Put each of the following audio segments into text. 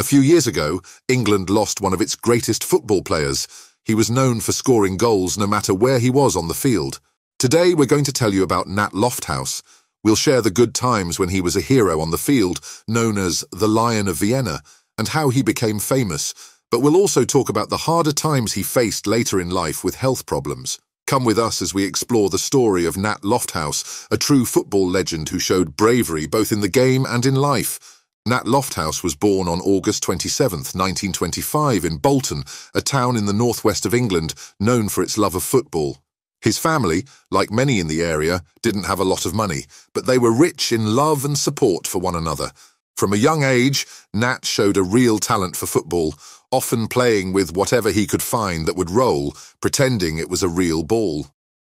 A few years ago, England lost one of its greatest football players. He was known for scoring goals no matter where he was on the field. Today, we're going to tell you about Nat Lofthouse. We'll share the good times when he was a hero on the field, known as the Lion of Vienna, and how he became famous. But we'll also talk about the harder times he faced later in life with health problems. Come with us as we explore the story of Nat Lofthouse, a true football legend who showed bravery both in the game and in life. Nat Lofthouse was born on August 27, 1925 in Bolton, a town in the northwest of England known for its love of football. His family, like many in the area, didn't have a lot of money, but they were rich in love and support for one another. From a young age, Nat showed a real talent for football, often playing with whatever he could find that would roll, pretending it was a real ball.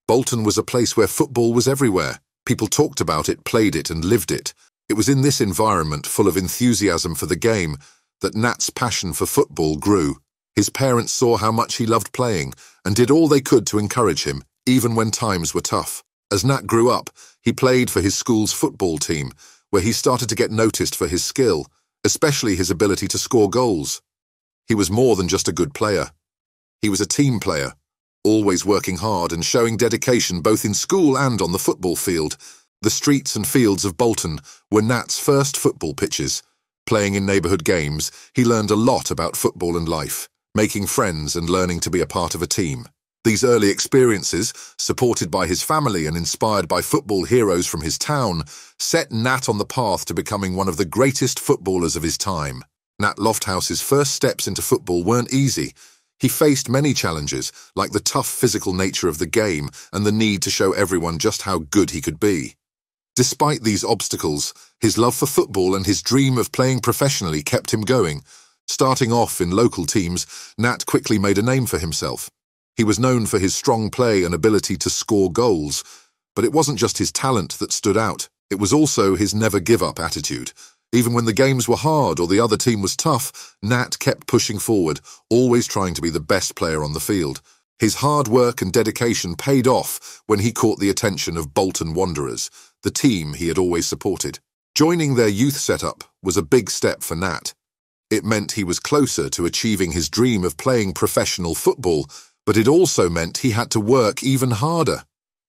Bolton was a place where football was everywhere. People talked about it, played it, and lived it. It was in this environment, full of enthusiasm for the game, that Nat's passion for football grew. His parents saw how much he loved playing and did all they could to encourage him, even when times were tough. As Nat grew up, he played for his school's football team, where he started to get noticed for his skill, especially his ability to score goals. He was more than just a good player. He was a team player, always working hard and showing dedication both in school and on the football field, the streets and fields of Bolton were Nat's first football pitches. Playing in neighbourhood games, he learned a lot about football and life, making friends and learning to be a part of a team. These early experiences, supported by his family and inspired by football heroes from his town, set Nat on the path to becoming one of the greatest footballers of his time. Nat Lofthouse's first steps into football weren't easy. He faced many challenges, like the tough physical nature of the game and the need to show everyone just how good he could be. Despite these obstacles, his love for football and his dream of playing professionally kept him going. Starting off in local teams, Nat quickly made a name for himself. He was known for his strong play and ability to score goals, but it wasn't just his talent that stood out. It was also his never-give-up attitude. Even when the games were hard or the other team was tough, Nat kept pushing forward, always trying to be the best player on the field. His hard work and dedication paid off when he caught the attention of Bolton Wanderers, the team he had always supported. Joining their youth setup was a big step for Nat. It meant he was closer to achieving his dream of playing professional football, but it also meant he had to work even harder.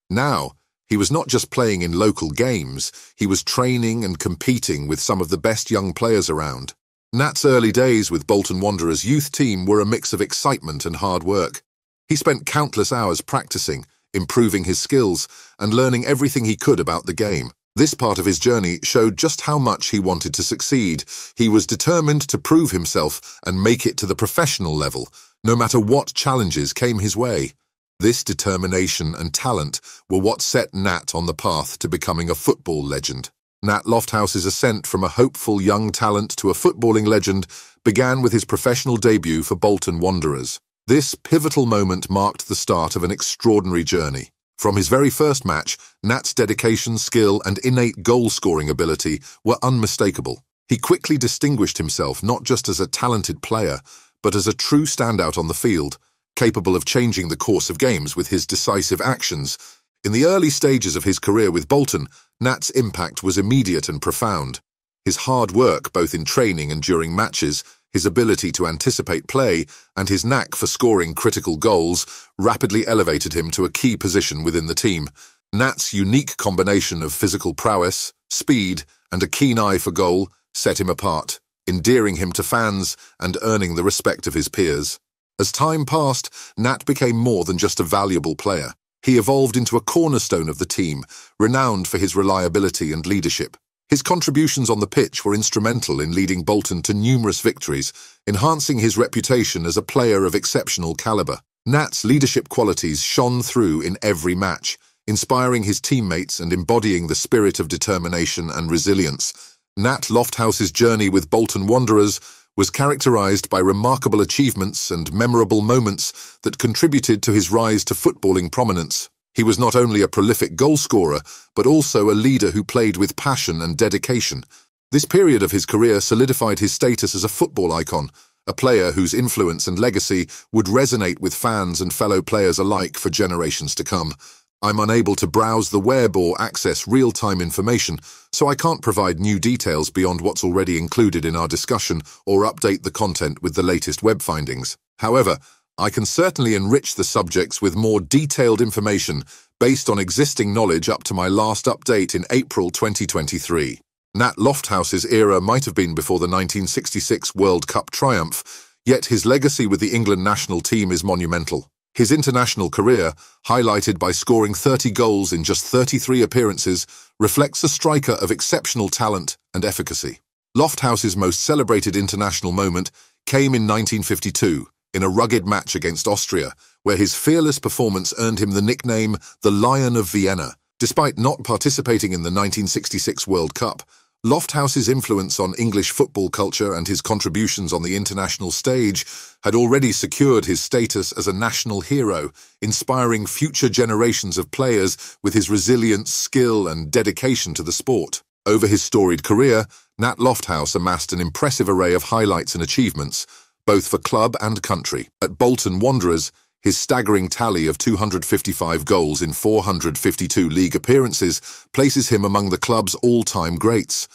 Now, he was not just playing in local games, he was training and competing with some of the best young players around. Nat's early days with Bolton Wanderers' youth team were a mix of excitement and hard work. He spent countless hours practicing, improving his skills, and learning everything he could about the game. This part of his journey showed just how much he wanted to succeed. He was determined to prove himself and make it to the professional level, no matter what challenges came his way. This determination and talent were what set Nat on the path to becoming a football legend. Nat Lofthouse's ascent from a hopeful young talent to a footballing legend began with his professional debut for Bolton Wanderers. This pivotal moment marked the start of an extraordinary journey. From his very first match, Nat's dedication, skill, and innate goal-scoring ability were unmistakable. He quickly distinguished himself not just as a talented player, but as a true standout on the field, capable of changing the course of games with his decisive actions. In the early stages of his career with Bolton, Nat's impact was immediate and profound. His hard work, both in training and during matches, his ability to anticipate play, and his knack for scoring critical goals rapidly elevated him to a key position within the team. Nat's unique combination of physical prowess, speed, and a keen eye for goal set him apart, endearing him to fans and earning the respect of his peers. As time passed, Nat became more than just a valuable player. He evolved into a cornerstone of the team, renowned for his reliability and leadership. His contributions on the pitch were instrumental in leading Bolton to numerous victories, enhancing his reputation as a player of exceptional calibre. Nat's leadership qualities shone through in every match, inspiring his teammates and embodying the spirit of determination and resilience. Nat Lofthouse's journey with Bolton Wanderers was characterised by remarkable achievements and memorable moments that contributed to his rise to footballing prominence. He was not only a prolific goalscorer, but also a leader who played with passion and dedication. This period of his career solidified his status as a football icon, a player whose influence and legacy would resonate with fans and fellow players alike for generations to come. I'm unable to browse the web or access real-time information, so I can't provide new details beyond what's already included in our discussion or update the content with the latest web findings. However, I can certainly enrich the subjects with more detailed information based on existing knowledge up to my last update in April 2023. Nat Lofthouse's era might have been before the 1966 World Cup triumph, yet his legacy with the England national team is monumental. His international career, highlighted by scoring 30 goals in just 33 appearances, reflects a striker of exceptional talent and efficacy. Lofthouse's most celebrated international moment came in 1952, in a rugged match against Austria, where his fearless performance earned him the nickname the Lion of Vienna. Despite not participating in the 1966 World Cup, Lofthouse's influence on English football culture and his contributions on the international stage had already secured his status as a national hero, inspiring future generations of players with his resilience, skill and dedication to the sport. Over his storied career, Nat Lofthouse amassed an impressive array of highlights and achievements, both for club and country. At Bolton Wanderers, his staggering tally of 255 goals in 452 league appearances places him among the club's all-time greats.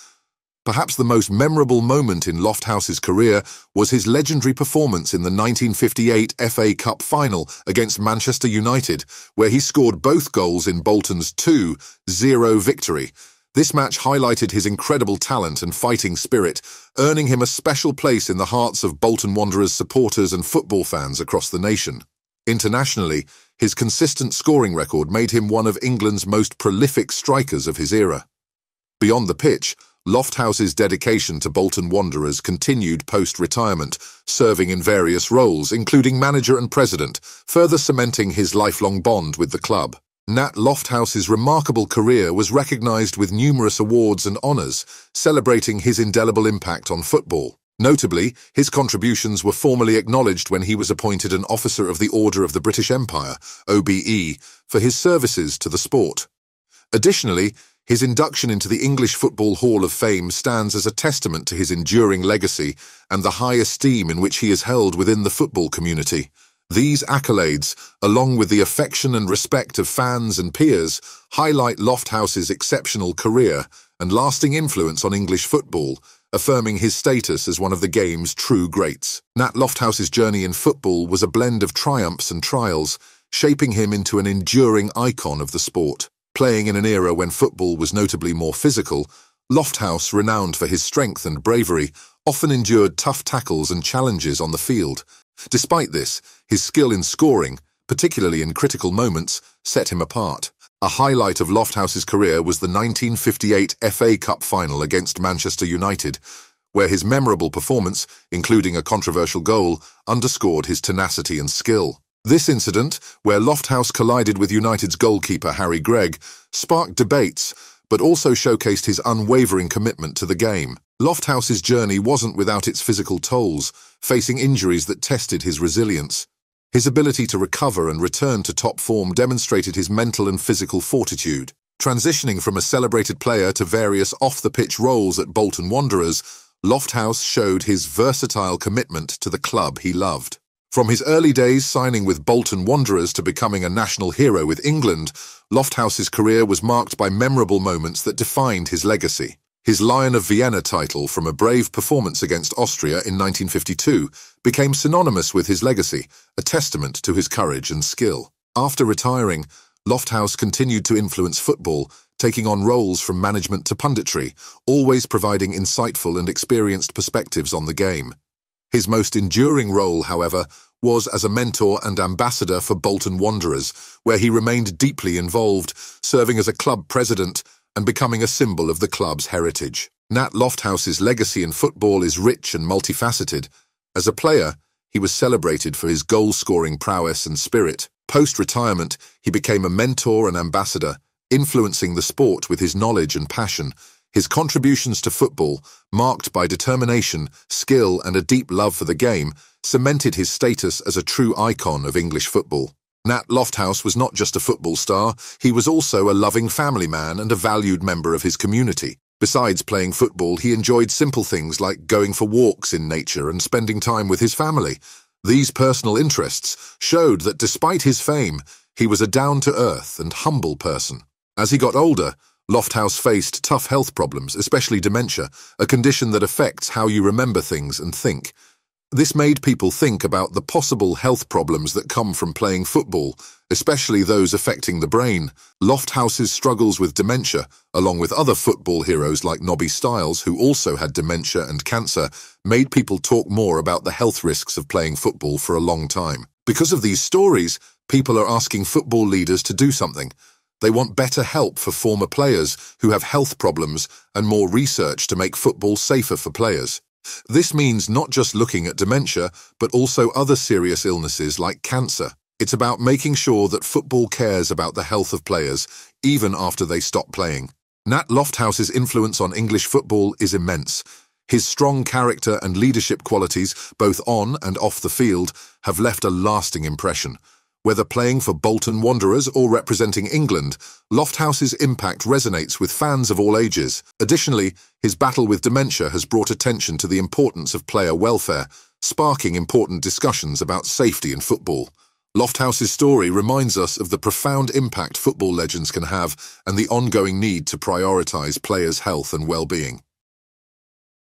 Perhaps the most memorable moment in Lofthouse's career was his legendary performance in the 1958 FA Cup final against Manchester United, where he scored both goals in Bolton's 2-0 victory. This match highlighted his incredible talent and fighting spirit, earning him a special place in the hearts of Bolton Wanderers supporters and football fans across the nation. Internationally, his consistent scoring record made him one of England's most prolific strikers of his era. Beyond the pitch, Lofthouse's dedication to Bolton Wanderers continued post-retirement, serving in various roles, including manager and president, further cementing his lifelong bond with the club. Nat Lofthouse's remarkable career was recognised with numerous awards and honours, celebrating his indelible impact on football. Notably, his contributions were formally acknowledged when he was appointed an Officer of the Order of the British Empire, OBE, for his services to the sport. Additionally, his induction into the English Football Hall of Fame stands as a testament to his enduring legacy and the high esteem in which he is held within the football community. These accolades, along with the affection and respect of fans and peers, highlight Lofthouse's exceptional career and lasting influence on English football, affirming his status as one of the game's true greats. Nat Lofthouse's journey in football was a blend of triumphs and trials, shaping him into an enduring icon of the sport. Playing in an era when football was notably more physical, Lofthouse, renowned for his strength and bravery, often endured tough tackles and challenges on the field. Despite this, his skill in scoring, particularly in critical moments, set him apart. A highlight of Lofthouse's career was the 1958 FA Cup final against Manchester United, where his memorable performance, including a controversial goal, underscored his tenacity and skill. This incident, where Lofthouse collided with United's goalkeeper Harry Gregg, sparked debates, but also showcased his unwavering commitment to the game. Lofthouse's journey wasn't without its physical tolls, facing injuries that tested his resilience. His ability to recover and return to top form demonstrated his mental and physical fortitude. Transitioning from a celebrated player to various off-the-pitch roles at Bolton Wanderers, Lofthouse showed his versatile commitment to the club he loved. From his early days signing with Bolton Wanderers to becoming a national hero with England, Lofthouse's career was marked by memorable moments that defined his legacy. His Lion of Vienna title from a brave performance against Austria in 1952 became synonymous with his legacy, a testament to his courage and skill. After retiring, Lofthouse continued to influence football, taking on roles from management to punditry, always providing insightful and experienced perspectives on the game. His most enduring role, however, was as a mentor and ambassador for Bolton Wanderers, where he remained deeply involved, serving as a club president and becoming a symbol of the club's heritage. Nat Lofthouse's legacy in football is rich and multifaceted. As a player, he was celebrated for his goal-scoring prowess and spirit. Post-retirement, he became a mentor and ambassador, influencing the sport with his knowledge and passion. His contributions to football, marked by determination, skill and a deep love for the game, cemented his status as a true icon of English football. Nat Lofthouse was not just a football star, he was also a loving family man and a valued member of his community. Besides playing football, he enjoyed simple things like going for walks in nature and spending time with his family. These personal interests showed that despite his fame, He was a down-to-earth and humble person. As he got older, Lofthouse faced tough health problems, especially dementia, a condition that affects how you remember things and think. This made people think about the possible health problems that come from playing football, especially those affecting the brain. Lofthouse's struggles with dementia, along with other football heroes like Nobby Stiles, who also had dementia and cancer, made people talk more about the health risks of playing football for a long time. Because of these stories, people are asking football leaders to do something. They want better help for former players who have health problems and more research to make football safer for players. This means not just looking at dementia, but also other serious illnesses like cancer. It's about making sure that football cares about the health of players, even after they stop playing. Nat Lofthouse's influence on English football is immense. His strong character and leadership qualities, both on and off the field, have left a lasting impression. Whether playing for Bolton Wanderers or representing England, Lofthouse's impact resonates with fans of all ages. Additionally, his battle with dementia has brought attention to the importance of player welfare, sparking important discussions about safety in football. Lofthouse's story reminds us of the profound impact football legends can have and the ongoing need to prioritise players' health and well-being.